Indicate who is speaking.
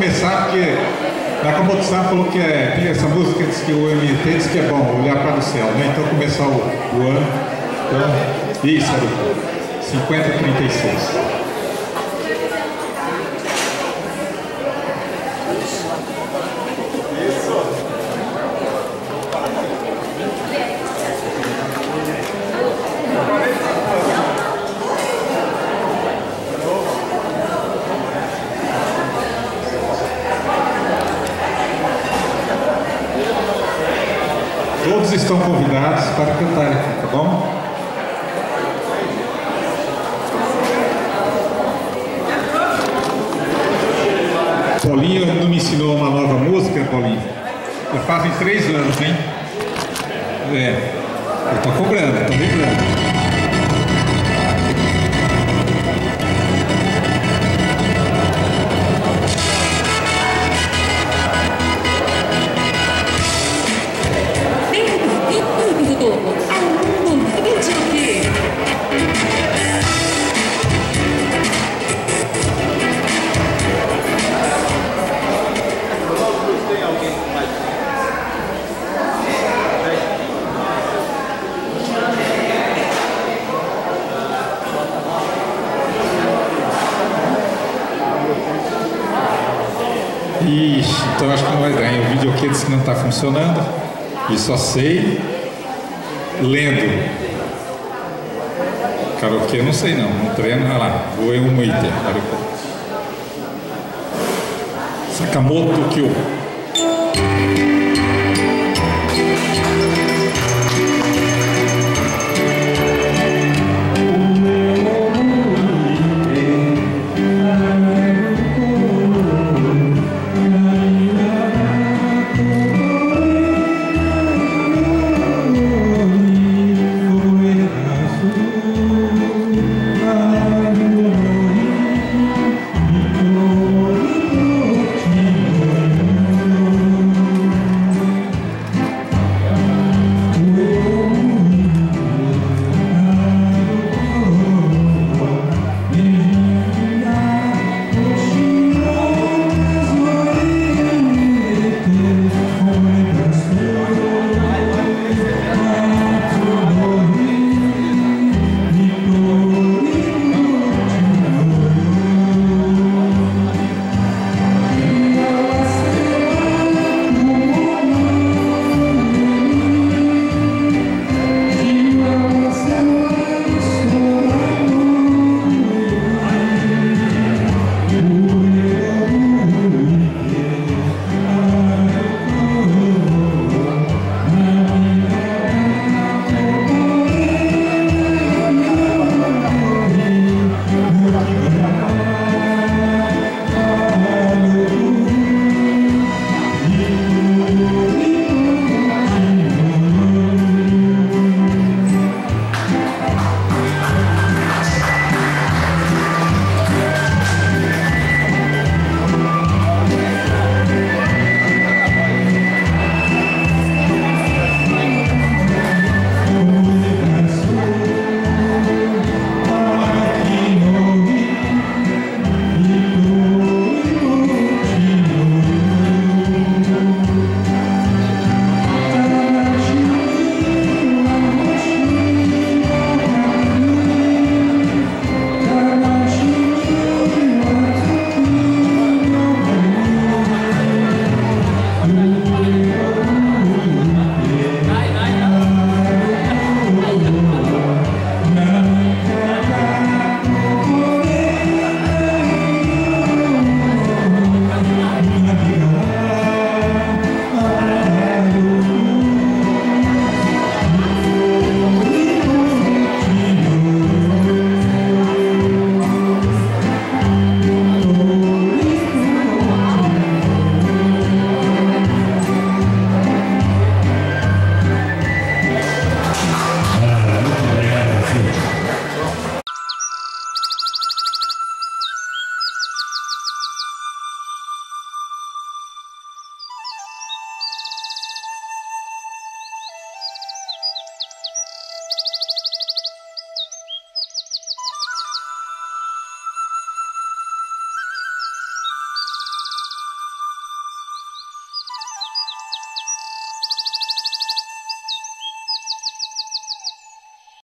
Speaker 1: começar, porque a competição falou que é, essa música diz que o MT diz que é bom olhar para o céu, né? Então começar o, o ano. Então, isso, 50 36. Todos estão convidados para cantar aqui, tá bom? Paulinho não me ensinou uma nova música, Paulinho. Já fazem três anos, hein? É. Eu tô cobrando, tô lembrando. Então acho que não vai dar. O vídeo disse que não está funcionando. E só sei lendo. Karaokê eu não sei não. Não treino, olha lá. Vou em um item. Sakamoto Kyo.